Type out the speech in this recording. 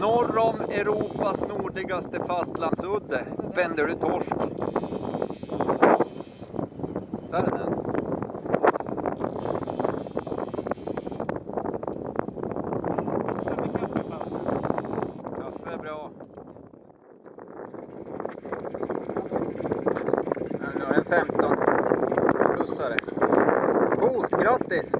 Norr om Europas nordligaste fastlandsudde vänder du torsk. Där är den. Kaffe är bra. Nu har en 15 plussare. Coolt, grattis!